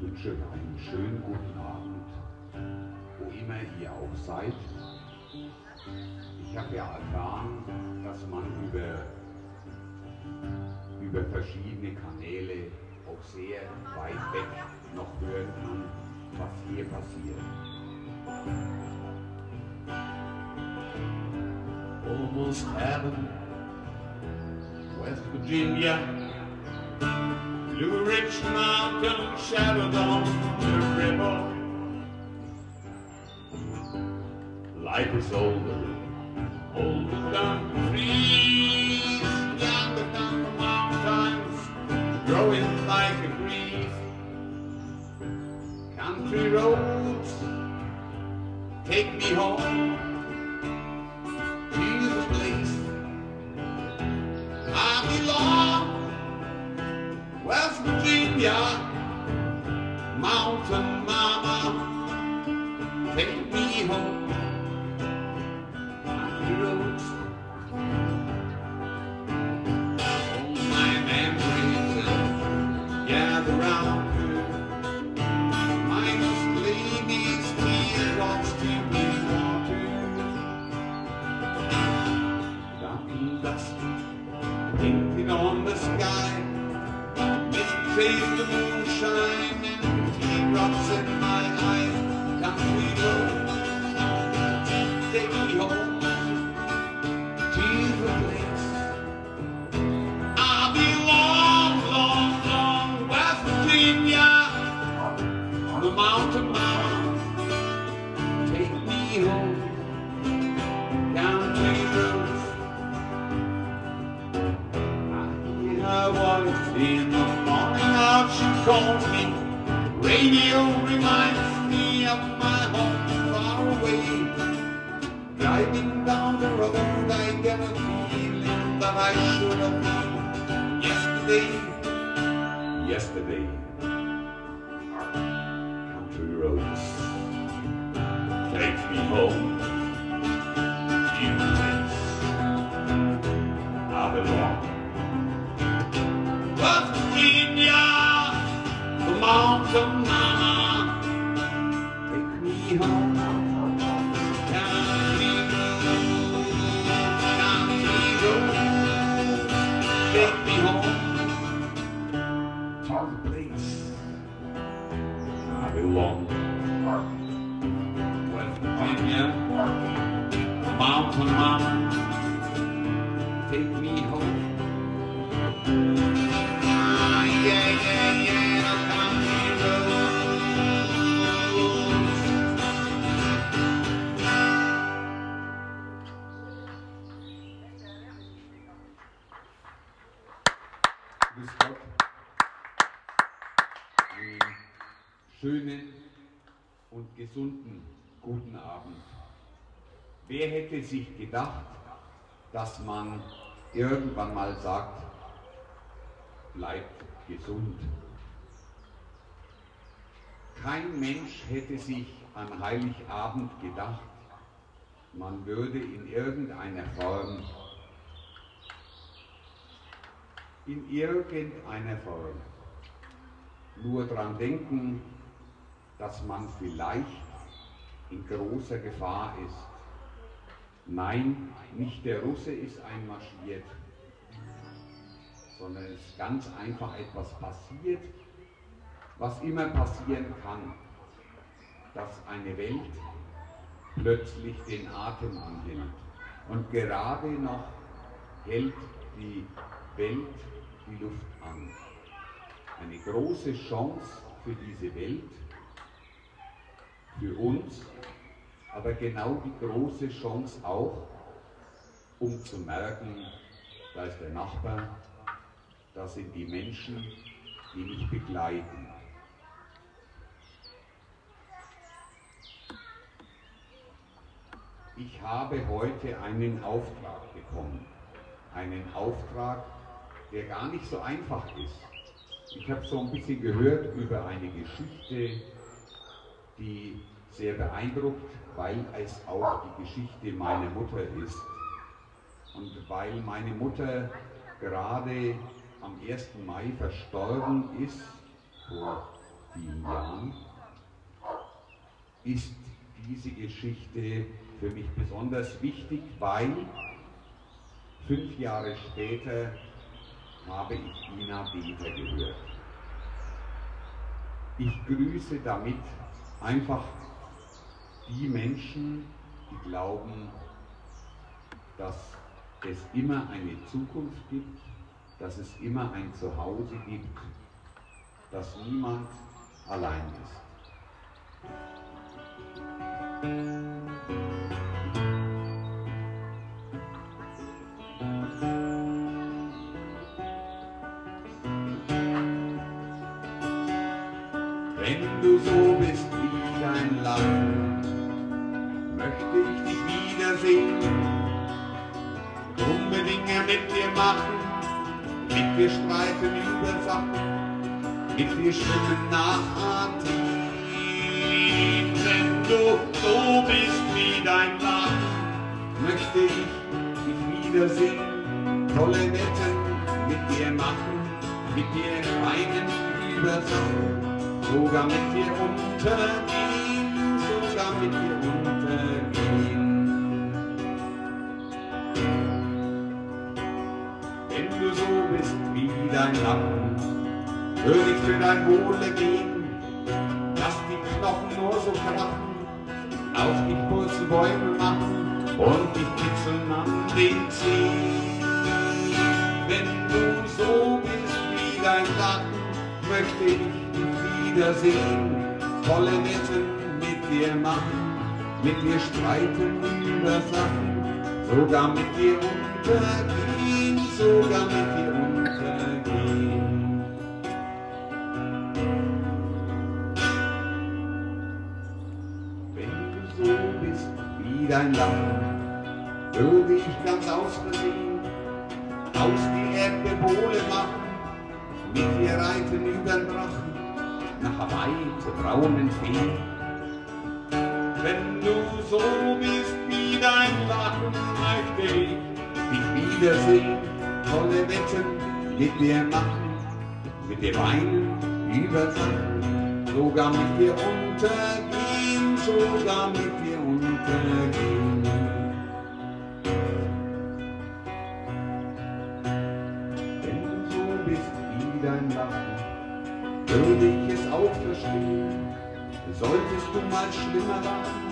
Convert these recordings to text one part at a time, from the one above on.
Wünsche einen schönen guten Abend, wo immer ihr auch seid. Ich habe ja erfahren, dass man über, über verschiedene Kanäle auch sehr weit weg noch hören kann, was hier passiert. almost heaven. West Virginia, Blue Ridge Mountain shadowed on the river. Life is older, older than the trees, younger than the mountains, growing like a breeze. Country roads take me home belong. West Virginia, Mountain Mama, take me home. Teardrops in my eyes. Country road, take me home. I belong, long, long West Virginia, the mountain. Take me home. I hear her voice in the morning hour she calls me. Radio reminds me of my home far away. Driving down the road, I get a feeling that I should have known yesterday. Yesterday, mountain mama, take me home. Schönen und gesunden. Wer hätte sich gedacht, dass man irgendwann mal sagt, bleibt gesund. Kein Mensch hätte sich an Heiligabend gedacht, man würde in irgendeiner Form in irgendeiner Form nur daran denken, dass man vielleicht in großer Gefahr ist. Nein, nicht der Russe ist einmarschiert, sondern es ist ganz einfach etwas passiert, was immer passieren kann, dass eine Welt plötzlich den Atem annimmt. Und gerade noch hält die Welt die Luft an. Eine große Chance für diese Welt, für uns, aber genau die große Chance auch, um zu merken, da ist der Nachbar, da sind die Menschen, die mich begleiten. Ich habe heute einen Auftrag bekommen. Einen Auftrag, der gar nicht so einfach ist. Ich habe so ein bisschen gehört über eine Geschichte, die sehr beeindruckt, weil es auch die Geschichte meiner Mutter ist. Und weil meine Mutter gerade am 1. Mai verstorben ist, vor vielen Jahren, ist diese Geschichte für mich besonders wichtig, weil fünf Jahre später habe ich Ina Beter gehört. Ich grüße damit einfach die Menschen, die glauben, dass es immer eine Zukunft gibt, dass es immer ein Zuhause gibt, dass niemand allein ist. Wenn du so bist wie dein Land, möchte ich dich wiedersehen. Dumme Dinge mit dir machen, mit dir streiten über Sachen, mit dir schwimmen nach Athen. Wenn du so bist wie dein Land, möchte ich dich wiedersehen. Tolle Wetten mit dir machen, mit dir weinen über Sachen sogar mit dir untergehen, sogar mit dir dein würde ich für dein Wohle gehen, lass die Knochen nur so krachen, auf die kurzen Bäume machen und dich kitzeln an den Zehen. Wenn du so bist wie dein Lappen, möchte ich dich wiedersehen, volle Wetten mit dir machen, mit dir streiten über Sachen, sogar mit dir untergehen, sogar mit dir dein Lamm, würde ich ganz aus Versehen aus die Erdbewohle machen, mit dir reiten übern Drachen, nach Hawaii zur braunen Fee. Wenn du so bist wie dein Lachen, möchte ich dich wiedersehen, tolle Wetten mit dir machen, mit dir weinen über Sachen, sogar mit dir untergehen, sogar mit dir würde ich es auch verstehen. Solltest du mal schlimmer lachen,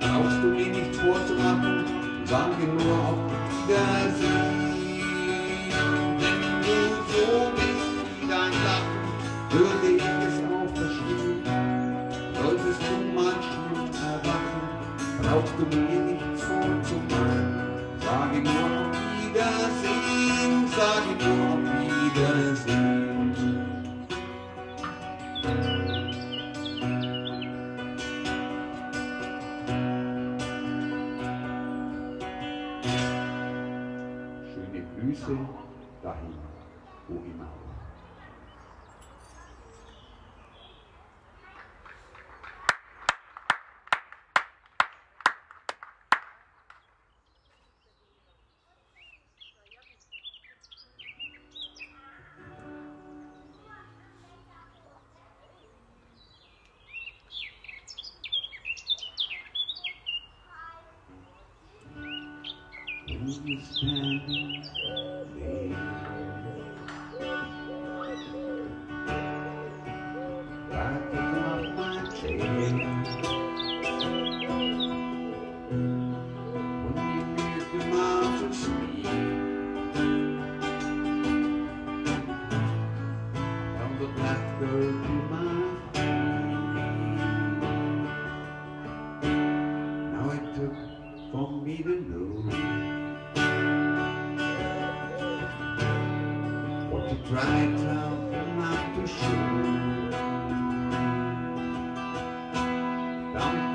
brauchst du mir nichts vorzumachen, sage nur auf Wiedersehen. understanding.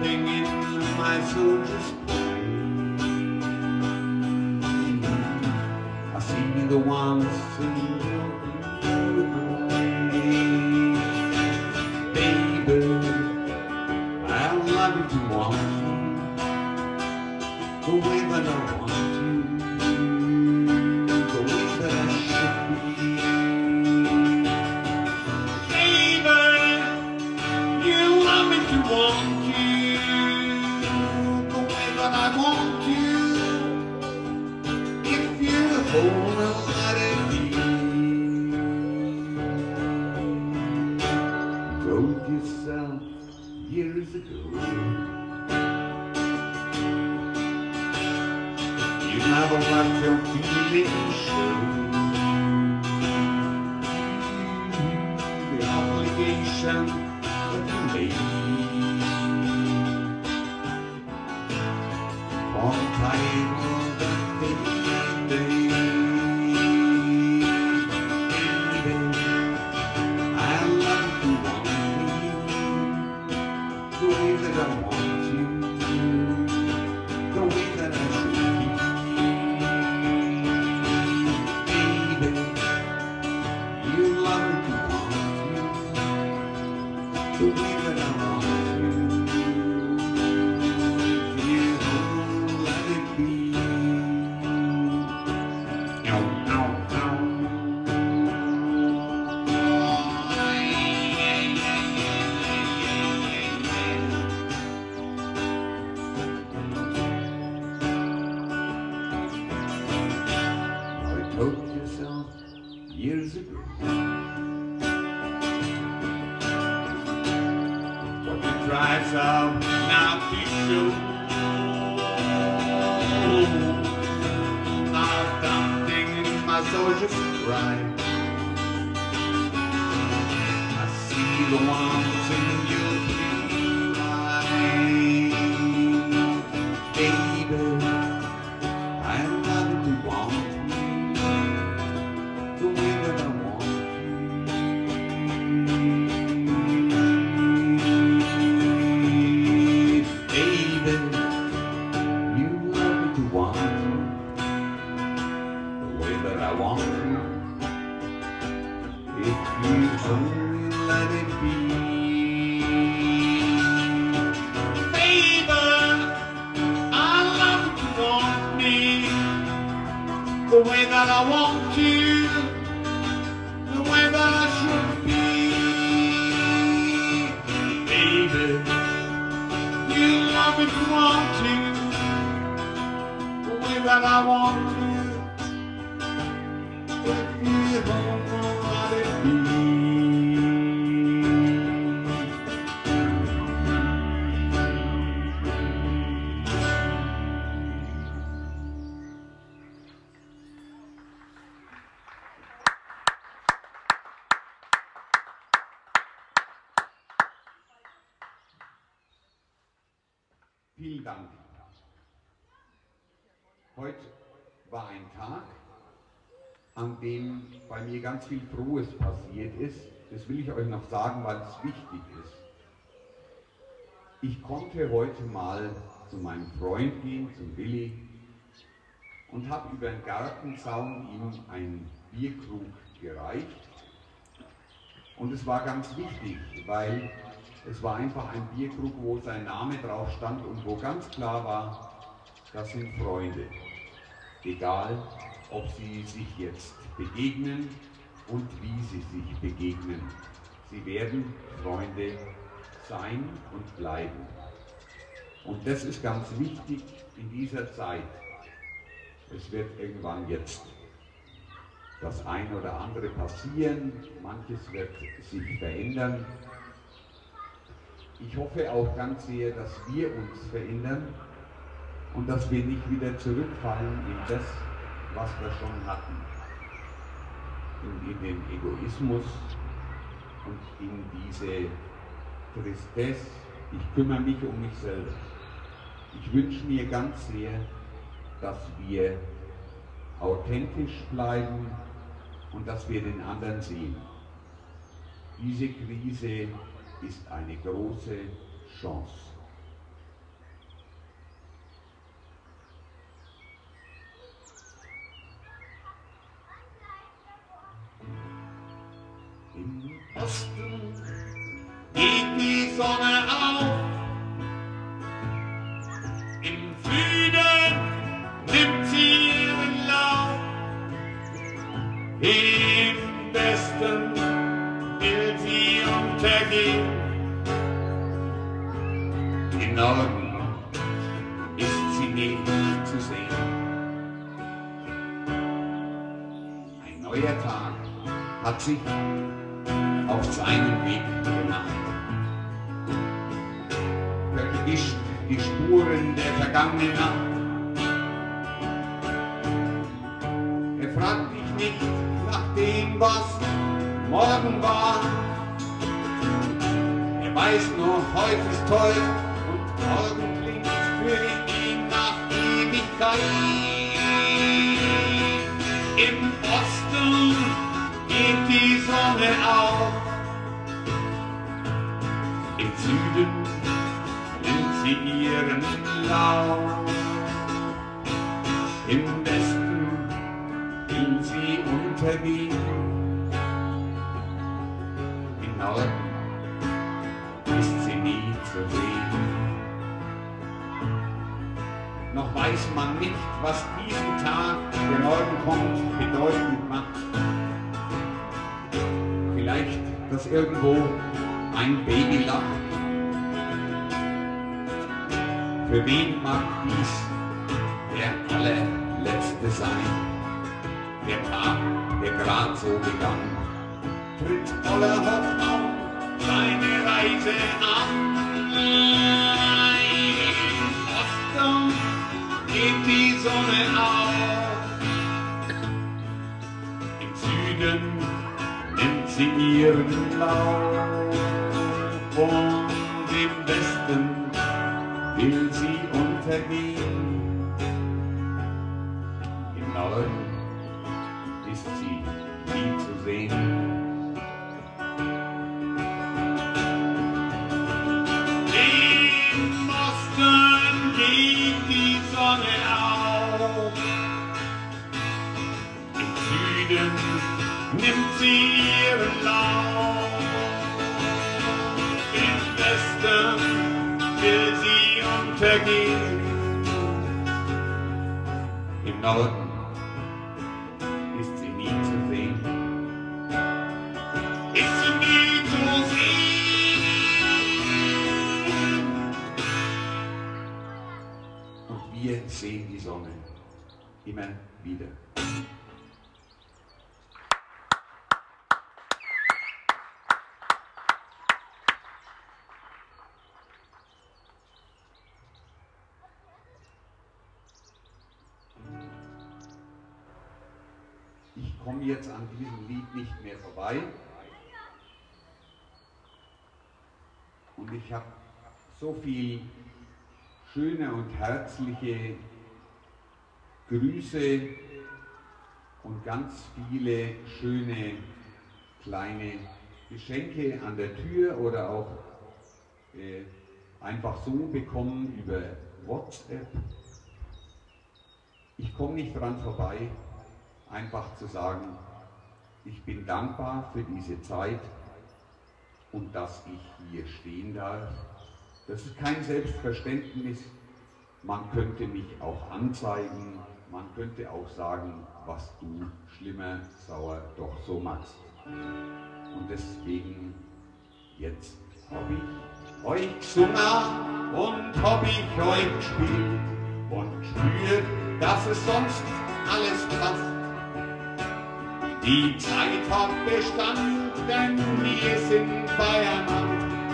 In my soldier's brain. I see the ones in him told yourself years ago what you tried so now to show. Now something in my soul right. I see the ones in the way that I want you, the way that I should be. Baby, you love me to want you, the way that I want you. An dem bei mir ganz viel Frohes passiert ist. Das will ich euch noch sagen, weil es wichtig ist. Ich konnte heute mal zu meinem Freund gehen, zum Willi, und habe über den Gartenzaun ihm einen Bierkrug gereicht. Und es war ganz wichtig, weil es war einfach ein Bierkrug, wo sein Name drauf stand und wo ganz klar war, das sind Freunde. Egal, ob sie sich jetzt begegnen und wie sie sich begegnen. Sie werden Freunde sein und bleiben. Und das ist ganz wichtig in dieser Zeit. Es wird irgendwann jetzt das eine oder andere passieren, manches wird sich verändern. Ich hoffe auch ganz sehr, dass wir uns verändern und dass wir nicht wieder zurückfallen in das, was wir schon hatten. In, in den Egoismus und in diese Tristesse. Ich kümmere mich um mich selber. Ich wünsche mir ganz sehr, dass wir authentisch bleiben und dass wir den anderen sehen. Diese Krise ist eine große Chance. Auf seinen Weg gemacht. verwischt die Spuren der vergangenen Nacht. Er fragt dich nicht nach dem, was morgen war. Er weiß nur, heute ist toll und morgen klingt für ihn nach Ewigkeit. Im Osten geht die Sonne auf. Süden nimmt sie ihren Lauf. Im Westen will sie untergehen. Im Norden ist sie nie zu sehen. Noch weiß man nicht, was diesen Tag, der morgen kommt, bedeutend macht. Vielleicht, dass irgendwo ein Baby lacht. Für wen mag dies der allerletzte sein? Der Tag, der grad so begann, tritt voller Hoffnung seine Reise an. Im Osten geht die Sonne auf. Im Süden nimmt sie ihren Lauf. Untergehen. Im Norden ist sie nie zu sehen. Im Osten geht die Sonne auf. Im Süden nimmt sie ihren Lauf. Im Westen will sie untergehen. Im Norden ist sie nie zu sehen. Ist sie nie zu sehen. Und wir sehen die Sonne immer wieder. Ich komme jetzt an diesem Lied nicht mehr vorbei. Und ich habe so viel schöne und herzliche Grüße und ganz viele schöne kleine Geschenke an der Tür oder auch äh, einfach so bekommen über WhatsApp. Ich komme nicht dran vorbei, einfach zu sagen, ich bin dankbar für diese Zeit und dass ich hier stehen darf. Das ist kein Selbstverständnis. Man könnte mich auch anzeigen, man könnte auch sagen, was du schlimmer, sauer doch so machst. Und deswegen, jetzt habe ich euch gesungen und habe ich euch gespielt und spürt, dass es sonst alles passt. Die Zeit hat Bestand, denn wir sind beieinander,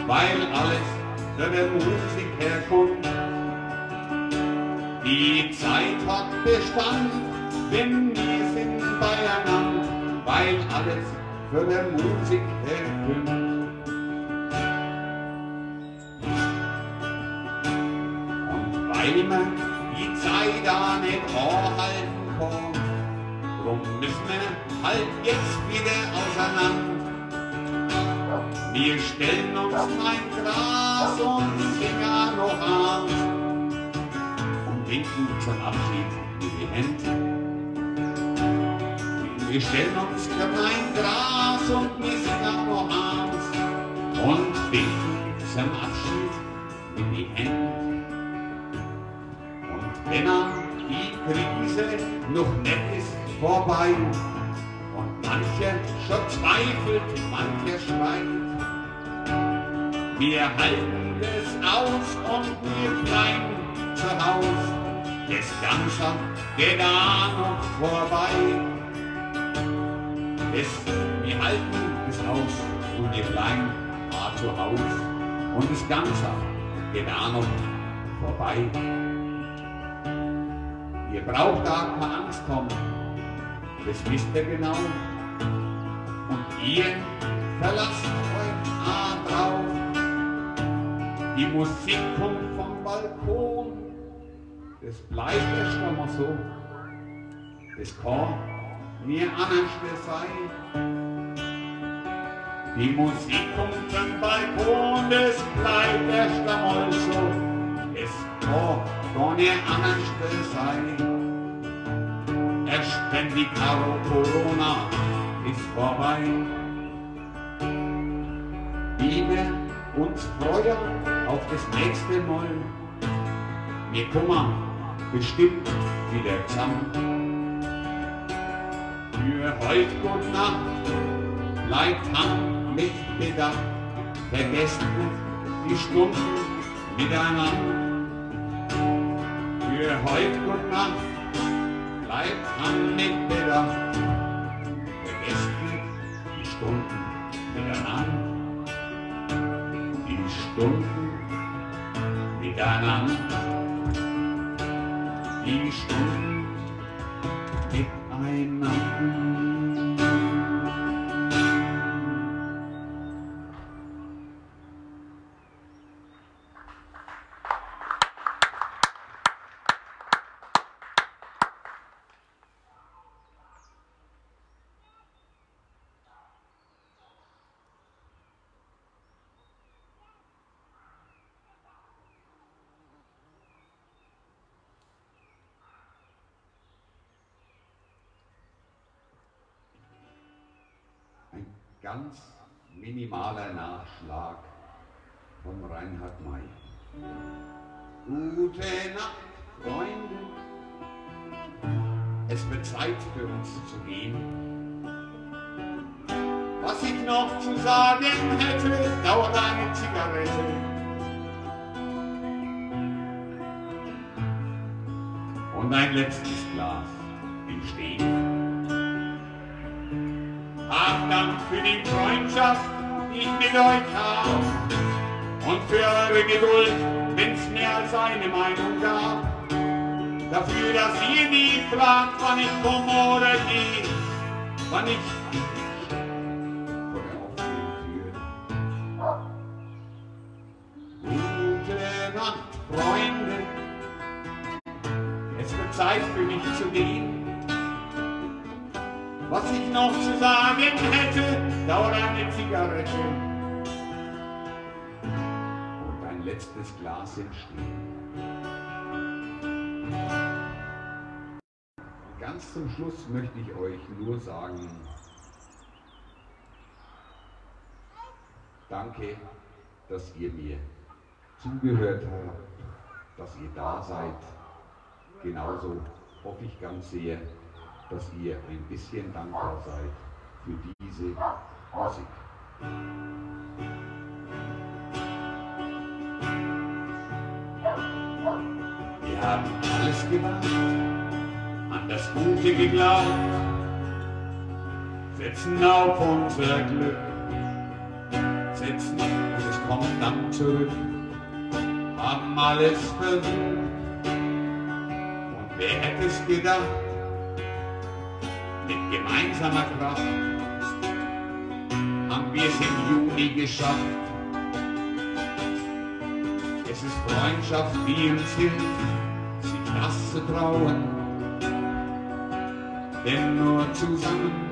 weil alles für die Musik herkommt. Die Zeit hat Bestand, denn wir sind beieinander, weil alles für die Musik herkommt. Und weil man die Zeit auch nicht anhalten kann, drum müssen wir halt jetzt wieder auseinander. Wir stellen uns ein Gras und singen noch aus und winken zum Abschied mit die Hände. Wir stellen uns ein Gras und singen noch aus und winken zum Abschied mit die Hände. Und wenn dann die Krise noch nicht ist vorbei mancher schon zweifelt, mancher schreit, wir halten es aus und wir bleiben zu Haus. Das Ganze geht da noch vorbei. Es, wir halten es aus und wir bleiben da zu Haus. Und das Ganze geht auch noch vorbei. Ihr braucht da keine Angst haben, das wisst ihr genau. Und ihr verlasst euch auch drauf. Die Musik kommt vom Balkon, das bleibt erst einmal so. Das kann nie anders sein. Die Musik kommt vom Balkon, das bleibt erst einmal so. Es kann gar nie anders sein. Erst wenn die Karo Corona ist vorbei. Freuen auf das nächste Mal. Wir kommen bestimmt wieder zusammen. Für heute gute Nacht, bleibt Hand mit Bedacht, vergesst nicht die Stunden miteinander. Für heute gute Nacht, bleibt Hand mit Bedacht, vergesst nicht die Stunden Die Stunden miteinander. Die Stunden ganz minimaler Nachschlag von Reinhard May. Gute Nacht, Freunde. Es wird Zeit für uns zu gehen. Was ich noch zu sagen hätte, dauert eine Zigarette. Und ein letztes Glas im Stehen. Dank für die Freundschaft, die ich mit euch hab. Und für eure Geduld, wenn's mehr als eine Meinung gab. Dafür, dass ihr nie fragt, wann ich komme oder geh. Wann ich Was ich noch zu sagen hätte, dauert eine Zigarette und ein letztes Glas im Stehen. Ganz zum Schluss möchte ich euch nur sagen, danke, dass ihr mir zugehört habt, dass ihr da seid. Genauso hoffe ich ganz sehr, dass ihr ein bisschen dankbar seid für diese Musik. Wir haben alles gemacht, an das Gute geglaubt, setzen auf unser Glück, setzen und es kommt dann zurück, haben alles versucht. Und wer hätte es gedacht, mit gemeinsamer Kraft haben wir es im Juni geschafft. Es ist Freundschaft, die uns hilft, sich das zu trauen. Denn nur zusammen,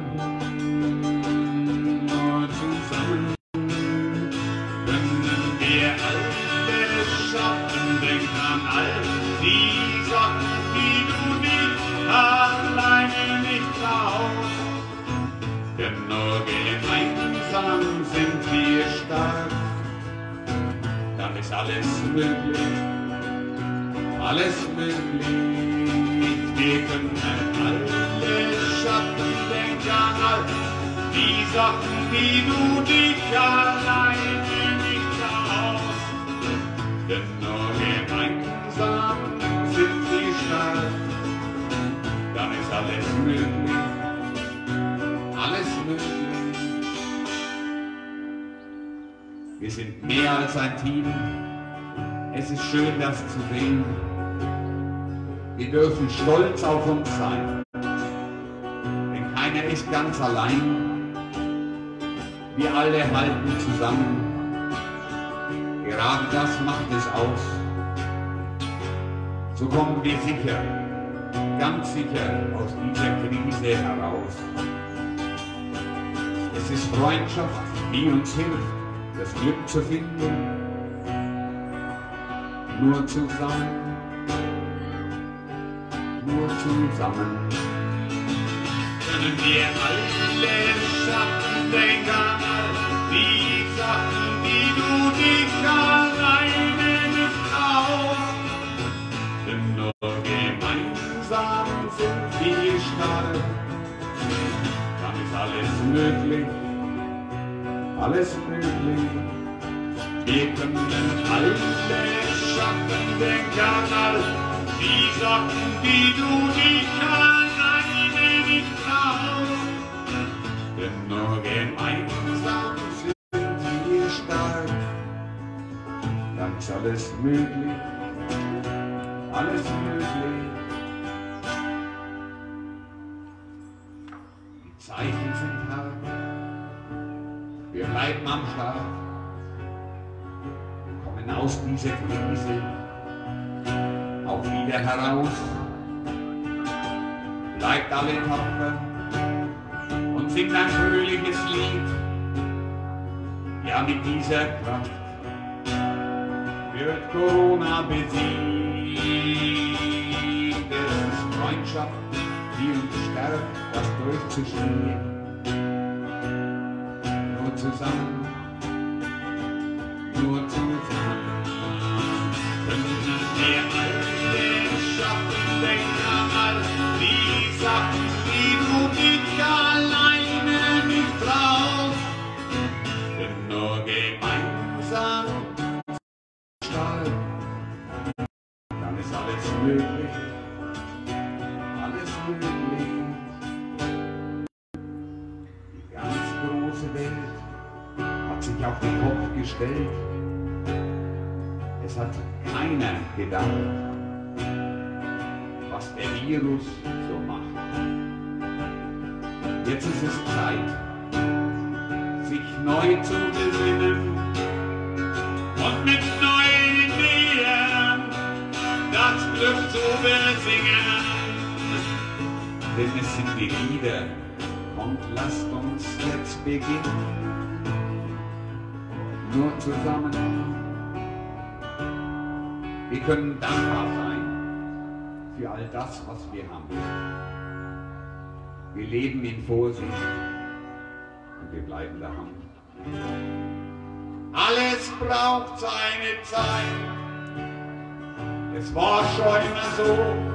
alles möglich, alles möglich. Wir können alles schaffen, denk an all die Sachen, die du dich alleine nicht traust. Denn nur gemeinsam sind wir stark. Dann ist alles möglich, alles möglich. Wir sind mehr als ein Team. Es ist schön, das zu sehen. Wir dürfen stolz auf uns sein. Denn keiner ist ganz allein. Wir alle halten zusammen. Gerade das macht es aus. So kommen wir sicher, ganz sicher aus dieser Krise heraus. Es ist Freundschaft, die uns hilft, das Glück zu finden. Nur zusammen, nur zusammen. Können wir alle schaffen, denk an all die Sachen, die du nicht alleine nicht traust. Denn nur gemeinsam sind wir stark. Dann ist alles möglich, alles möglich. Können alle schaffen, denk an all die Sachen, die du nicht alleine nicht traust. Denn nur gemeinsam sind wir stark. Dann ist alles möglich, alles möglich. Die Zeichen sind hart, wir bleiben am Start, kommen aus dieser Krise auch wieder heraus. Bleibt alle tapfer und singt ein fröhliches Lied. Ja, mit dieser Kraft wird Corona besiegt. Es ist Freundschaft, die uns stärkt, das durchzustehen. Nur zusammen, große Welt hat sich auf den Kopf gestellt. Es hat keiner gedacht, was der Virus so macht. Jetzt ist es Zeit, sich neu zu besinnen. Und mit neuen Ideen das Glück zu besingen. Denn es sind die Lieder, und lasst uns jetzt beginnen. Nur zusammen. Wir können dankbar sein für all das, was wir haben. Wir leben in Vorsicht und wir bleiben daheim. Alles braucht seine Zeit. Es war schon immer so.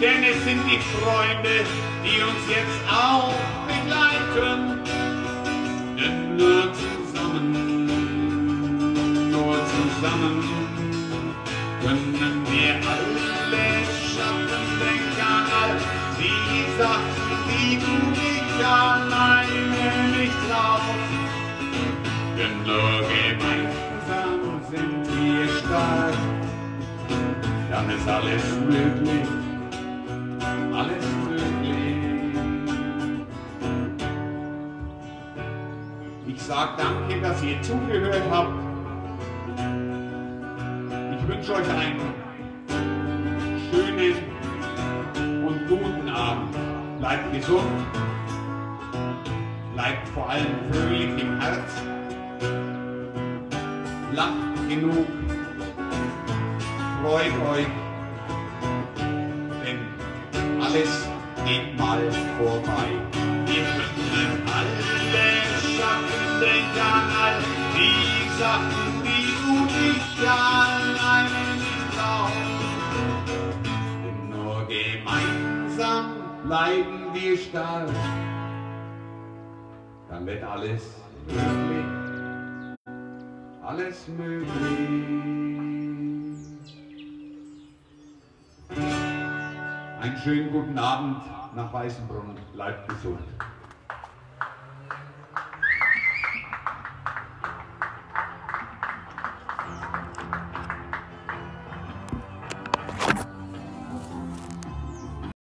Denn es sind die Freunde, die uns jetzt auch begleiten. Denn nur zusammen, nur zusammen können wir alle schaffen, denk an all die Sachen, die du nicht alleine nicht traust. Denn nur gemeinsam sind wir stark, Dann ist alles möglich, alles möglich. Ich sag danke, dass ihr zugehört habt. Ich wünsche euch einen schönen und guten Abend. Bleibt gesund. Bleibt vor allem fröhlich im Herz. Lacht genug. Freut euch. Alles geht mal vorbei. Wir können alles schaffen, denk an all die Sachen, die du nicht alleine nicht brauchst. Denn nur gemeinsam bleiben wir stark. Dann wird alles möglich, alles möglich. Einen schönen guten Abend nach Weißenbrunn. Bleibt gesund.